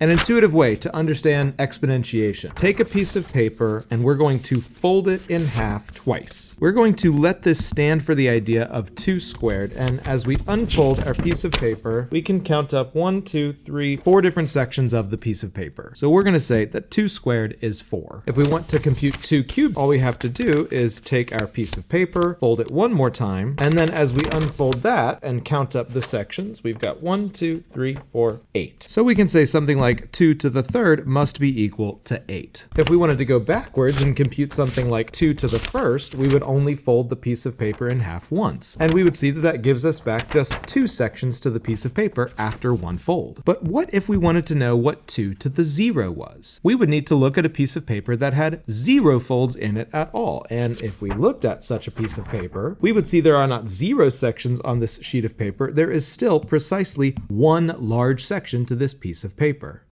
An intuitive way to understand exponentiation. Take a piece of paper and we're going to fold it in half twice. We're going to let this stand for the idea of 2 squared, and as we unfold our piece of paper, we can count up one, two, three, four different sections of the piece of paper. So we're going to say that 2 squared is 4. If we want to compute 2 cubed, all we have to do is take our piece of paper, fold it one more time, and then as we unfold that and count up the sections, we've got one, two, three, four, eight. So we can say something like 2 to the third must be equal to 8. If we wanted to go backwards and compute something like 2 to the first, we would only fold the piece of paper in half once. And we would see that that gives us back just two sections to the piece of paper after one fold. But what if we wanted to know what 2 to the 0 was? We would need to look at a piece of paper that had zero folds in it at all. And if we looked at such a piece of paper, we would see there are not zero sections on this sheet of paper. There is still precisely one large section to this piece of paper.